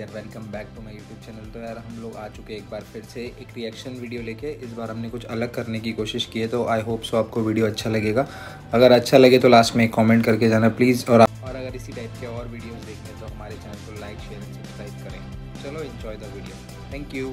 यार welcome back to my YouTube channel तो यार, हम लोग आ चुके हैं एक बार फिर से एक रिएक्शन वीडियो लेके। इस बार हमने कुछ अलग करने की कोशिश की है तो आई होप सो आपको वीडियो अच्छा लगेगा। अगर अच्छा लगे तो लास्ट में एक कॉमेंट करके जाना प्लीज़ और और अगर इसी टाइप के और वीडियोज़ देखने तो हमारे चैनल को लाइक शेयर एंड सब्सक्राइब करें। चलो enjoy the video thank you